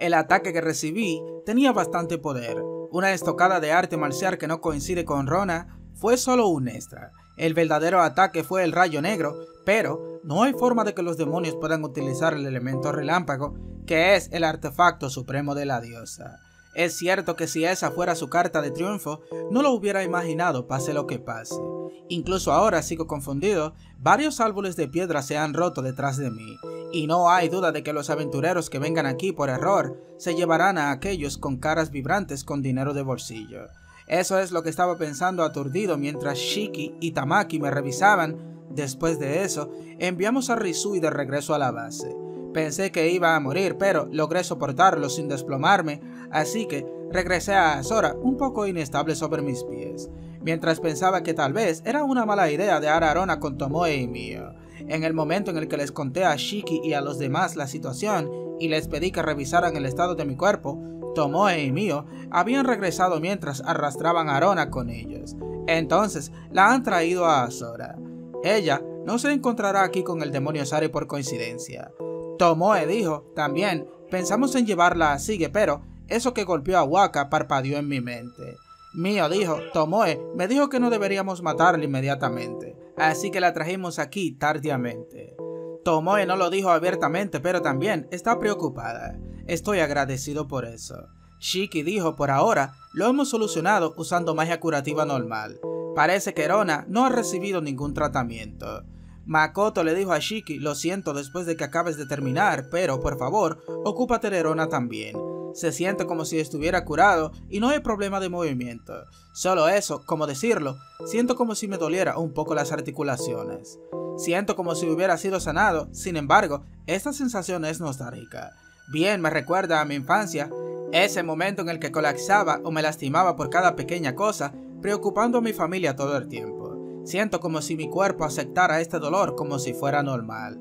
El ataque que recibí tenía bastante poder. Una estocada de arte marcial que no coincide con Rona fue solo un extra. El verdadero ataque fue el rayo negro, pero no hay forma de que los demonios puedan utilizar el elemento relámpago, que es el artefacto supremo de la diosa. Es cierto que si esa fuera su carta de triunfo, no lo hubiera imaginado pase lo que pase. Incluso ahora sigo confundido, varios árboles de piedra se han roto detrás de mí, y no hay duda de que los aventureros que vengan aquí por error se llevarán a aquellos con caras vibrantes con dinero de bolsillo. Eso es lo que estaba pensando aturdido mientras Shiki y Tamaki me revisaban. Después de eso, enviamos a Rizui de regreso a la base. Pensé que iba a morir, pero logré soportarlo sin desplomarme, así que regresé a Azora un poco inestable sobre mis pies mientras pensaba que tal vez era una mala idea de a Arona con Tomoe y Mio. En el momento en el que les conté a Shiki y a los demás la situación y les pedí que revisaran el estado de mi cuerpo, Tomoe y Mio habían regresado mientras arrastraban a Arona con ellos. Entonces la han traído a Azora. Ella no se encontrará aquí con el demonio Sari por coincidencia. Tomoe dijo, también, pensamos en llevarla a Sige, pero eso que golpeó a Waka parpadeó en mi mente. Mio dijo, Tomoe me dijo que no deberíamos matarla inmediatamente, así que la trajimos aquí tardíamente. Tomoe no lo dijo abiertamente, pero también está preocupada. Estoy agradecido por eso. Shiki dijo, por ahora, lo hemos solucionado usando magia curativa normal. Parece que Rona no ha recibido ningún tratamiento. Makoto le dijo a Shiki, lo siento después de que acabes de terminar, pero por favor, ocúpate de Rona también se siente como si estuviera curado y no hay problema de movimiento. Solo eso, como decirlo, siento como si me doliera un poco las articulaciones. Siento como si hubiera sido sanado, sin embargo, esta sensación es nostálgica. Bien me recuerda a mi infancia, ese momento en el que colapsaba o me lastimaba por cada pequeña cosa, preocupando a mi familia todo el tiempo. Siento como si mi cuerpo aceptara este dolor como si fuera normal.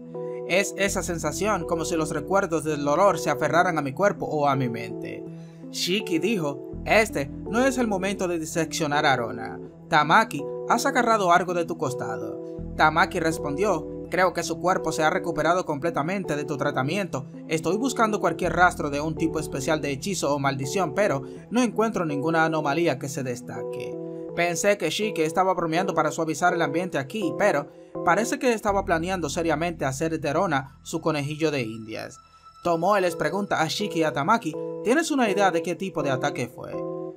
Es esa sensación como si los recuerdos del dolor se aferraran a mi cuerpo o a mi mente. Shiki dijo, este no es el momento de diseccionar a Arona. Tamaki, has agarrado algo de tu costado. Tamaki respondió, creo que su cuerpo se ha recuperado completamente de tu tratamiento. Estoy buscando cualquier rastro de un tipo especial de hechizo o maldición, pero no encuentro ninguna anomalía que se destaque. Pensé que Shiki estaba bromeando para suavizar el ambiente aquí, pero parece que estaba planeando seriamente hacer de Rona su conejillo de indias. Tomoe les pregunta a Shiki y a Tamaki, ¿tienes una idea de qué tipo de ataque fue?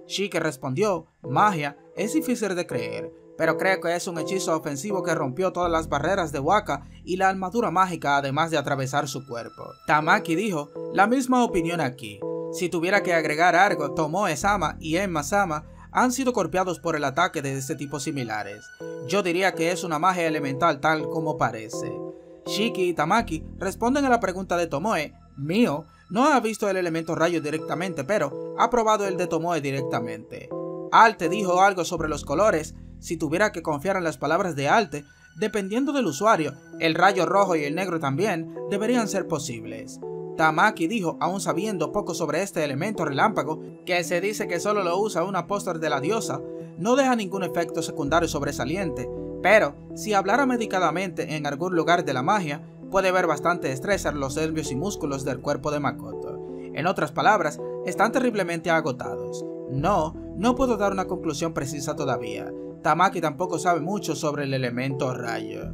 Shiki respondió, magia, es difícil de creer, pero creo que es un hechizo ofensivo que rompió todas las barreras de Waka y la armadura mágica además de atravesar su cuerpo. Tamaki dijo, la misma opinión aquí. Si tuviera que agregar algo, Tomoe-sama y Emma-sama han sido golpeados por el ataque de este tipo similares. Yo diría que es una magia elemental tal como parece. Shiki y Tamaki responden a la pregunta de Tomoe. Mio no ha visto el elemento rayo directamente, pero ha probado el de Tomoe directamente. Alte dijo algo sobre los colores. Si tuviera que confiar en las palabras de Alte, dependiendo del usuario, el rayo rojo y el negro también deberían ser posibles. Tamaki dijo, aún sabiendo poco sobre este elemento relámpago, que se dice que solo lo usa un apóstol de la diosa, no deja ningún efecto secundario sobresaliente, pero si hablara medicadamente en algún lugar de la magia, puede ver bastante estrés en los nervios y músculos del cuerpo de Makoto. En otras palabras, están terriblemente agotados. No, no puedo dar una conclusión precisa todavía. Tamaki tampoco sabe mucho sobre el elemento rayo.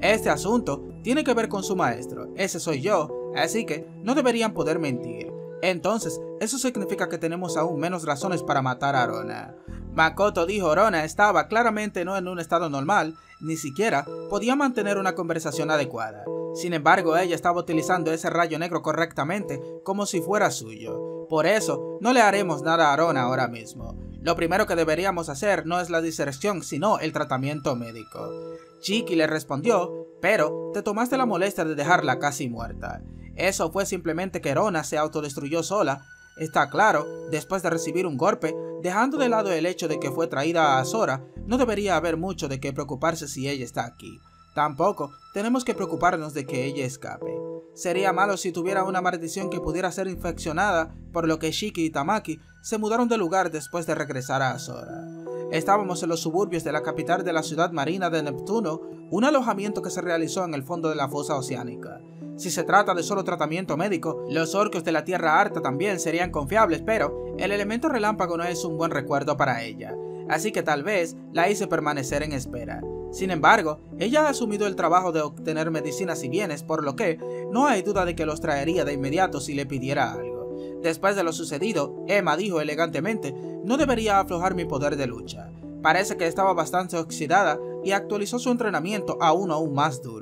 Este asunto tiene que ver con su maestro, ese soy yo, así que no deberían poder mentir. Entonces, eso significa que tenemos aún menos razones para matar a Rona. Makoto dijo Rona estaba claramente no en un estado normal, ni siquiera podía mantener una conversación adecuada. Sin embargo, ella estaba utilizando ese rayo negro correctamente, como si fuera suyo. Por eso, no le haremos nada a Rona ahora mismo. Lo primero que deberíamos hacer no es la diserción, sino el tratamiento médico. Chiki le respondió, pero te tomaste la molestia de dejarla casi muerta. Eso fue simplemente que Rona se autodestruyó sola. Está claro, después de recibir un golpe, dejando de lado el hecho de que fue traída a Azora, no debería haber mucho de qué preocuparse si ella está aquí. Tampoco tenemos que preocuparnos de que ella escape. Sería malo si tuviera una maldición que pudiera ser infeccionada, por lo que Shiki y Tamaki se mudaron de lugar después de regresar a Azora. Estábamos en los suburbios de la capital de la ciudad marina de Neptuno, un alojamiento que se realizó en el fondo de la fosa oceánica. Si se trata de solo tratamiento médico, los orcos de la Tierra Harta también serían confiables, pero el elemento relámpago no es un buen recuerdo para ella, así que tal vez la hice permanecer en espera. Sin embargo, ella ha asumido el trabajo de obtener medicinas y bienes, por lo que no hay duda de que los traería de inmediato si le pidiera algo. Después de lo sucedido, Emma dijo elegantemente, no debería aflojar mi poder de lucha. Parece que estaba bastante oxidada y actualizó su entrenamiento a uno aún más duro.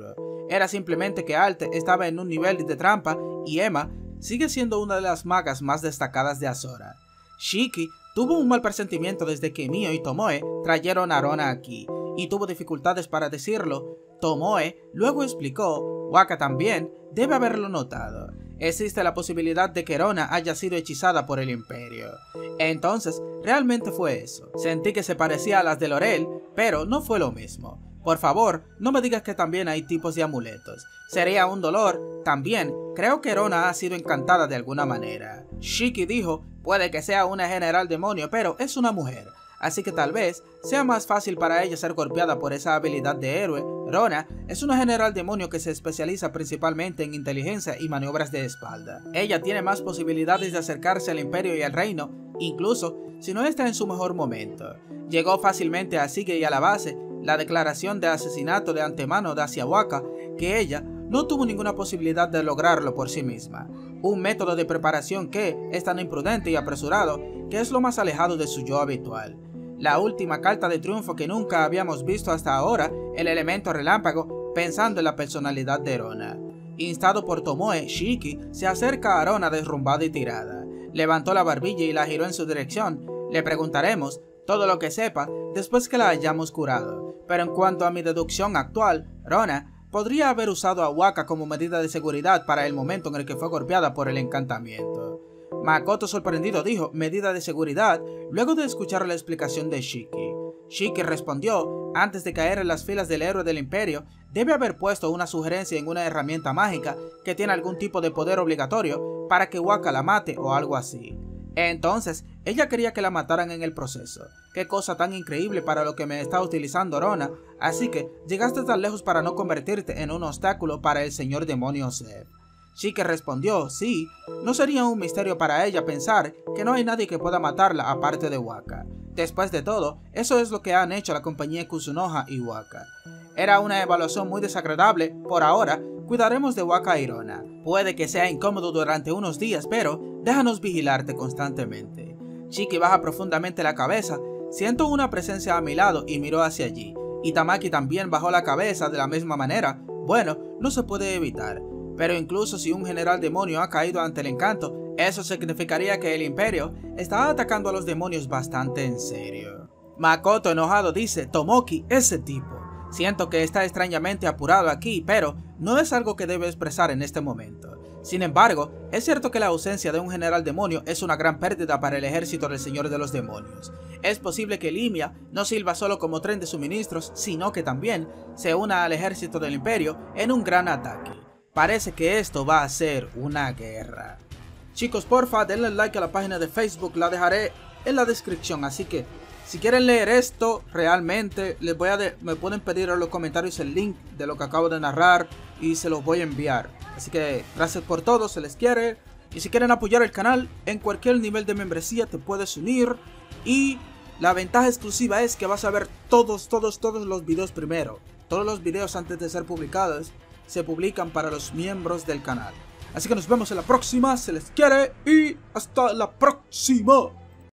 Era simplemente que Alte estaba en un nivel de trampa y Emma sigue siendo una de las magas más destacadas de Azora. Shiki tuvo un mal presentimiento desde que Mio y Tomoe trajeron a Rona aquí, y tuvo dificultades para decirlo. Tomoe luego explicó, Waka también debe haberlo notado. Existe la posibilidad de que Rona haya sido hechizada por el imperio. Entonces, realmente fue eso. Sentí que se parecía a las de Lorel, pero no fue lo mismo. Por favor, no me digas que también hay tipos de amuletos. Sería un dolor. También, creo que Rona ha sido encantada de alguna manera. Shiki dijo, puede que sea una general demonio, pero es una mujer así que tal vez sea más fácil para ella ser golpeada por esa habilidad de héroe. Rona es una general demonio que se especializa principalmente en inteligencia y maniobras de espalda. Ella tiene más posibilidades de acercarse al imperio y al reino, incluso si no está en su mejor momento. Llegó fácilmente a Sige y a la base la declaración de asesinato de antemano de Asiawaka, que ella no tuvo ninguna posibilidad de lograrlo por sí misma. Un método de preparación que es tan imprudente y apresurado que es lo más alejado de su yo habitual la última carta de triunfo que nunca habíamos visto hasta ahora, el elemento relámpago, pensando en la personalidad de Rona. Instado por Tomoe, Shiki se acerca a Rona derrumbada y tirada. Levantó la barbilla y la giró en su dirección. Le preguntaremos todo lo que sepa después que la hayamos curado. Pero en cuanto a mi deducción actual, Rona podría haber usado a Waka como medida de seguridad para el momento en el que fue golpeada por el encantamiento. Makoto sorprendido dijo, medida de seguridad, luego de escuchar la explicación de Shiki. Shiki respondió, antes de caer en las filas del héroe del imperio, debe haber puesto una sugerencia en una herramienta mágica que tiene algún tipo de poder obligatorio para que Waka la mate o algo así. Entonces, ella quería que la mataran en el proceso. Qué cosa tan increíble para lo que me está utilizando Rona, así que llegaste tan lejos para no convertirte en un obstáculo para el señor demonio Zeb. Shike respondió, sí, no sería un misterio para ella pensar que no hay nadie que pueda matarla aparte de Waka. Después de todo, eso es lo que han hecho la compañía Kusunoha y Waka. Era una evaluación muy desagradable, por ahora, cuidaremos de Waka y Rona. Puede que sea incómodo durante unos días, pero déjanos vigilarte constantemente. Shiki baja profundamente la cabeza, siento una presencia a mi lado y miró hacia allí. Itamaki también bajó la cabeza de la misma manera. Bueno, no se puede evitar. Pero incluso si un general demonio ha caído ante el encanto, eso significaría que el imperio está atacando a los demonios bastante en serio. Makoto enojado dice, Tomoki, ese tipo. Siento que está extrañamente apurado aquí, pero no es algo que debe expresar en este momento. Sin embargo, es cierto que la ausencia de un general demonio es una gran pérdida para el ejército del Señor de los Demonios. Es posible que Limia no sirva solo como tren de suministros, sino que también se una al ejército del Imperio en un gran ataque. Parece que esto va a ser una guerra. Chicos, porfa, denle like a la página de Facebook, la dejaré en la descripción, así que si quieren leer esto realmente, les voy a me pueden pedir en los comentarios el link de lo que acabo de narrar y se los voy a enviar. Así que gracias por todo, se les quiere. Y si quieren apoyar el canal, en cualquier nivel de membresía te puedes unir. Y la ventaja exclusiva es que vas a ver todos, todos, todos los videos primero. Todos los videos antes de ser publicados se publican para los miembros del canal. Así que nos vemos en la próxima, se les quiere y hasta la próxima.